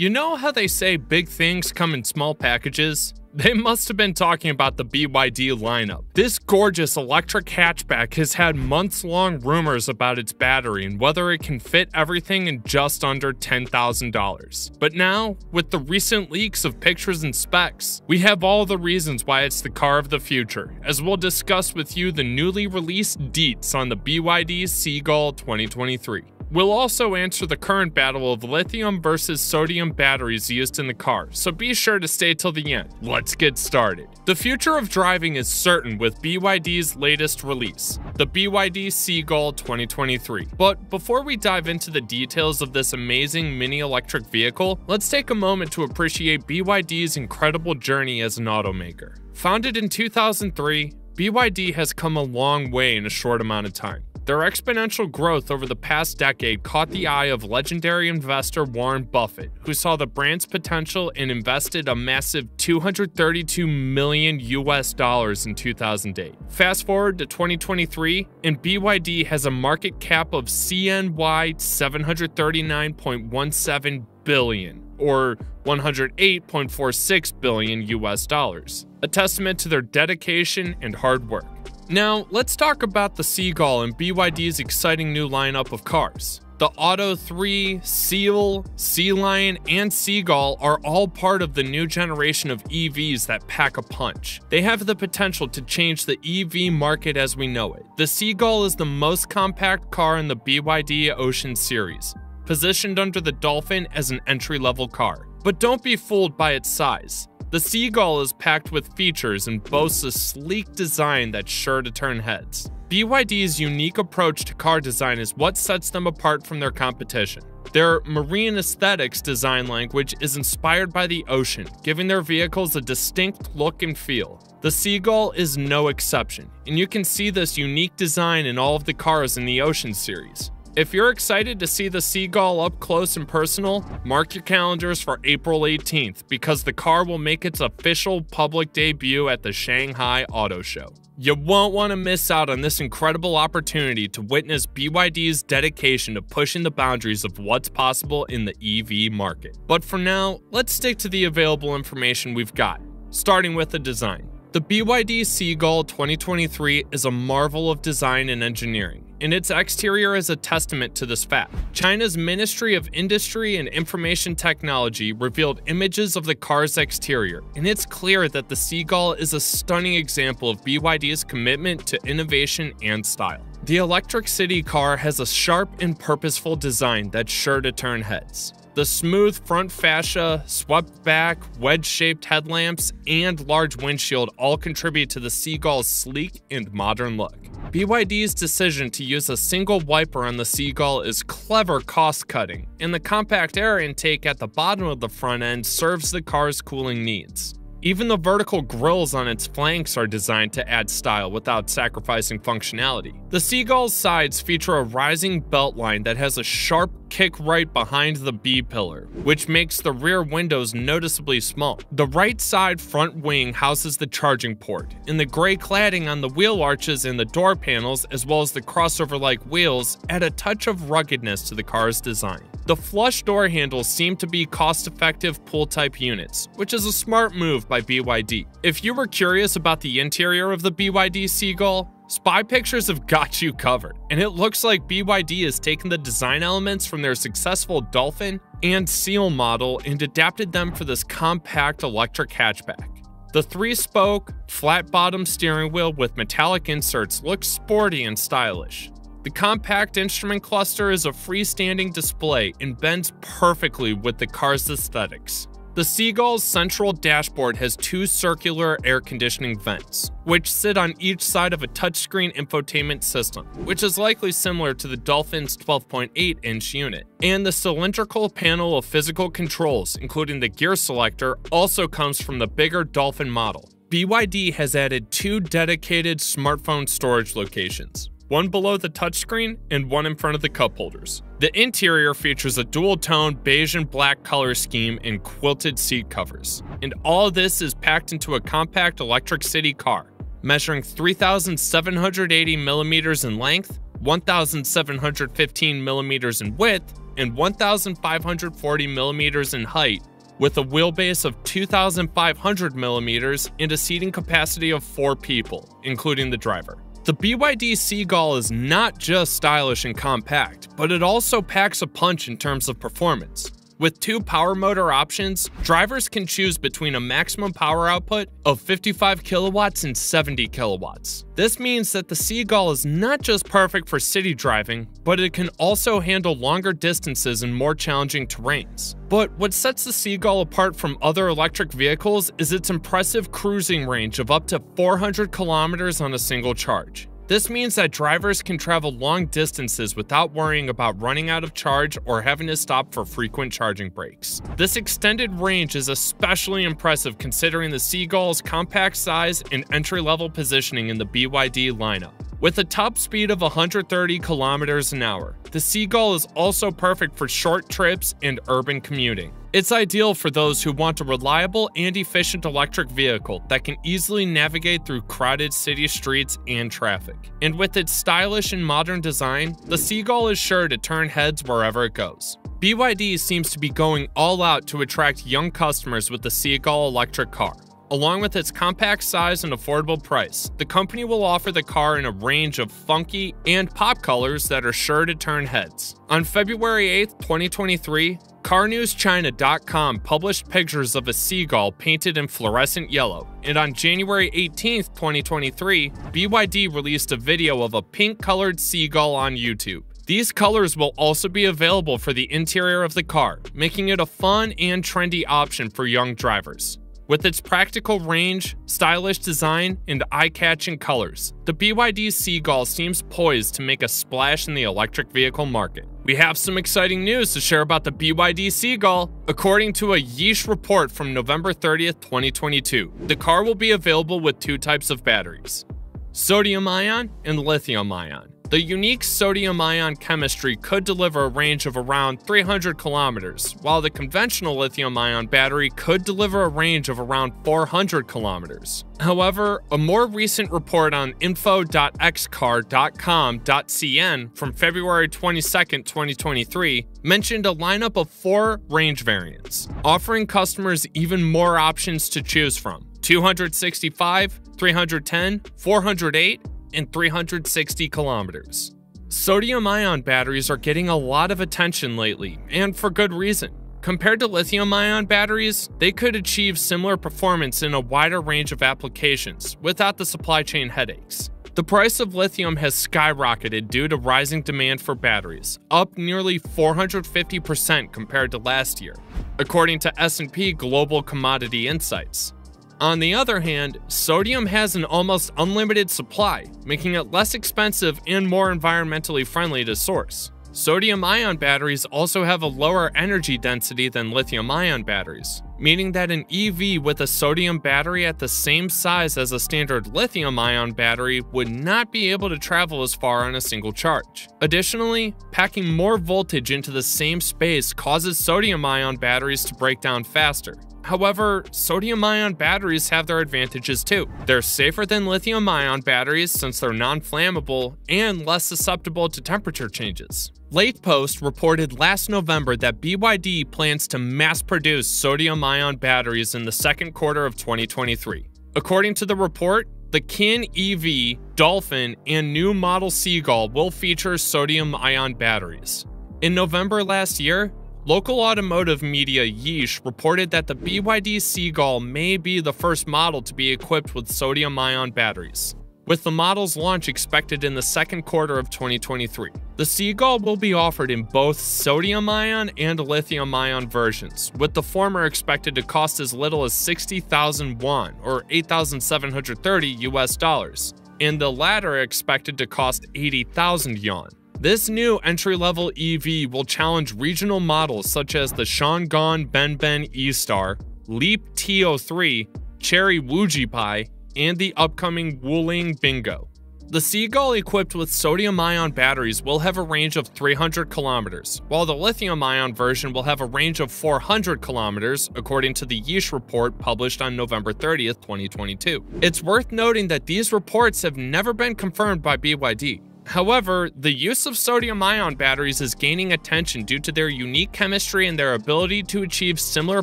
You know how they say big things come in small packages? They must have been talking about the BYD lineup. This gorgeous electric hatchback has had months long rumors about its battery and whether it can fit everything in just under $10,000. But now, with the recent leaks of pictures and specs, we have all the reasons why it's the car of the future, as we'll discuss with you the newly released deets on the BYD Seagull 2023. We'll also answer the current battle of lithium versus sodium batteries used in the car, so be sure to stay till the end. Let's get started. The future of driving is certain with BYD's latest release, the BYD Seagull 2023. But before we dive into the details of this amazing mini electric vehicle, let's take a moment to appreciate BYD's incredible journey as an automaker. Founded in 2003, BYD has come a long way in a short amount of time. Their exponential growth over the past decade caught the eye of legendary investor Warren Buffett, who saw the brand's potential and invested a massive 232 million US dollars in 2008. Fast forward to 2023, and BYD has a market cap of CNY 739.17 billion or 108.46 billion US dollars, a testament to their dedication and hard work. Now, let's talk about the Seagull and BYD's exciting new lineup of cars. The Atto 3, Seal, Sea Lion, and Seagull are all part of the new generation of EVs that pack a punch. They have the potential to change the EV market as we know it. The Seagull is the most compact car in the BYD Ocean series, positioned under the Dolphin as an entry-level car. But don't be fooled by its size. The Seagull is packed with features and boasts a sleek design that's sure to turn heads. BYD's unique approach to car design is what sets them apart from their competition. Their marine aesthetics design language is inspired by the ocean, giving their vehicles a distinct look and feel. The Seagull is no exception, and you can see this unique design in all of the cars in the Ocean series. If you're excited to see the Seagull up close and personal, mark your calendars for April 18th because the car will make its official public debut at the Shanghai Auto Show. You won't want to miss out on this incredible opportunity to witness BYD's dedication to pushing the boundaries of what's possible in the EV market. But for now, let's stick to the available information we've got, starting with the design. The BYD Seagull 2023 is a marvel of design and engineering and its exterior is a testament to this fact. China's Ministry of Industry and Information Technology revealed images of the car's exterior, and it's clear that the Seagull is a stunning example of BYD's commitment to innovation and style. The Electric City car has a sharp and purposeful design that's sure to turn heads. The smooth front fascia, swept back, wedge shaped headlamps, and large windshield all contribute to the Seagull's sleek and modern look. BYD's decision to use a single wiper on the Seagull is clever cost cutting, and the compact air intake at the bottom of the front end serves the car's cooling needs. Even the vertical grills on its flanks are designed to add style without sacrificing functionality. The Seagull's sides feature a rising belt line that has a sharp kick right behind the B-pillar, which makes the rear windows noticeably small. The right side front wing houses the charging port, and the gray cladding on the wheel arches and the door panels, as well as the crossover-like wheels, add a touch of ruggedness to the car's design. The flush door handles seem to be cost-effective pull-type units, which is a smart move by BYD. If you were curious about the interior of the BYD Seagull, Spy Pictures have got you covered, and it looks like BYD has taken the design elements from their successful Dolphin and Seal model and adapted them for this compact electric hatchback. The three-spoke, flat-bottom steering wheel with metallic inserts looks sporty and stylish. The compact instrument cluster is a freestanding display and bends perfectly with the car's aesthetics. The Seagull's central dashboard has two circular air conditioning vents, which sit on each side of a touchscreen infotainment system, which is likely similar to the Dolphin's 12.8 inch unit. And the cylindrical panel of physical controls, including the gear selector, also comes from the bigger Dolphin model. BYD has added two dedicated smartphone storage locations, one below the touchscreen and one in front of the cup holders. The interior features a dual-tone beige and black color scheme and quilted seat covers. And all this is packed into a compact electric city car, measuring 3,780 millimeters in length, 1,715 millimeters in width, and 1,540 millimeters in height, with a wheelbase of 2,500 millimeters and a seating capacity of four people, including the driver. The BYD Seagull is not just stylish and compact, but it also packs a punch in terms of performance. With two power motor options, drivers can choose between a maximum power output of 55 kilowatts and 70 kilowatts. This means that the Seagull is not just perfect for city driving, but it can also handle longer distances and more challenging terrains. But what sets the Seagull apart from other electric vehicles is its impressive cruising range of up to 400 kilometers on a single charge. This means that drivers can travel long distances without worrying about running out of charge or having to stop for frequent charging breaks. This extended range is especially impressive considering the Seagull's compact size and entry-level positioning in the BYD lineup. With a top speed of 130 kilometers an hour, the Seagull is also perfect for short trips and urban commuting. It's ideal for those who want a reliable and efficient electric vehicle that can easily navigate through crowded city streets and traffic. And with its stylish and modern design, the Seagull is sure to turn heads wherever it goes. BYD seems to be going all out to attract young customers with the Seagull electric car. Along with its compact size and affordable price, the company will offer the car in a range of funky and pop colors that are sure to turn heads. On February 8, 2023, CarNewsChina.com published pictures of a seagull painted in fluorescent yellow, and on January 18, 2023, BYD released a video of a pink colored seagull on YouTube. These colors will also be available for the interior of the car, making it a fun and trendy option for young drivers. With its practical range, stylish design, and eye-catching colors, the BYD Seagull seems poised to make a splash in the electric vehicle market. We have some exciting news to share about the BYD Seagull. According to a Yeesh report from November 30th, 2022, the car will be available with two types of batteries, sodium ion and lithium ion. The unique sodium ion chemistry could deliver a range of around 300 kilometers, while the conventional lithium ion battery could deliver a range of around 400 kilometers. However, a more recent report on info.xcar.com.cn from February 22, 2023, mentioned a lineup of four range variants, offering customers even more options to choose from 265, 310, 408, and 360 kilometers. Sodium ion batteries are getting a lot of attention lately, and for good reason. Compared to lithium ion batteries, they could achieve similar performance in a wider range of applications without the supply chain headaches. The price of lithium has skyrocketed due to rising demand for batteries, up nearly 450% compared to last year, according to S&P Global Commodity Insights. On the other hand, sodium has an almost unlimited supply, making it less expensive and more environmentally friendly to source. Sodium ion batteries also have a lower energy density than lithium ion batteries, meaning that an EV with a sodium battery at the same size as a standard lithium ion battery would not be able to travel as far on a single charge. Additionally, packing more voltage into the same space causes sodium ion batteries to break down faster, However, sodium ion batteries have their advantages too. They're safer than lithium ion batteries since they're non flammable and less susceptible to temperature changes. LatePost reported last November that BYD plans to mass produce sodium ion batteries in the second quarter of 2023. According to the report, the Qin EV, Dolphin, and new model Seagull will feature sodium ion batteries. In November last year, Local automotive media Yeesh reported that the BYD Seagull may be the first model to be equipped with sodium ion batteries, with the model's launch expected in the second quarter of 2023. The Seagull will be offered in both sodium ion and lithium ion versions, with the former expected to cost as little as 60,000 yuan or 8,730 US dollars, and the latter expected to cost 80,000 yuan. This new entry-level EV will challenge regional models such as the Changan Benben E-Star, Leap T03, Chery Wujipai, and the upcoming Wuling Bingo. The Seagull equipped with sodium-ion batteries will have a range of 300 kilometers, while the lithium-ion version will have a range of 400 kilometers, according to the Yeesh report published on November 30th, 2022. It's worth noting that these reports have never been confirmed by BYD, However, the use of sodium ion batteries is gaining attention due to their unique chemistry and their ability to achieve similar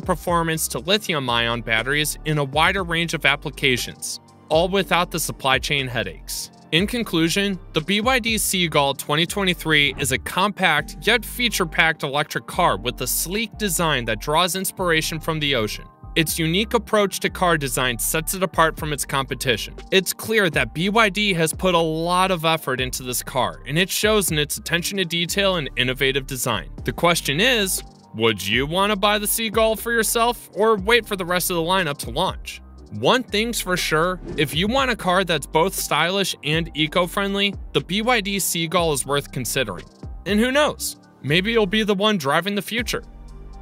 performance to lithium ion batteries in a wider range of applications, all without the supply chain headaches. In conclusion, the BYD Seagull 2023 is a compact yet feature packed electric car with a sleek design that draws inspiration from the ocean. Its unique approach to car design sets it apart from its competition. It's clear that BYD has put a lot of effort into this car, and it shows in its attention to detail and innovative design. The question is, would you want to buy the Seagull for yourself, or wait for the rest of the lineup to launch? One thing's for sure, if you want a car that's both stylish and eco-friendly, the BYD Seagull is worth considering. And who knows, maybe you'll be the one driving the future.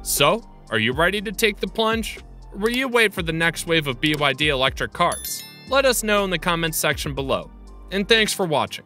So, are you ready to take the plunge? Will you wait for the next wave of BYD electric cars? Let us know in the comments section below. And thanks for watching.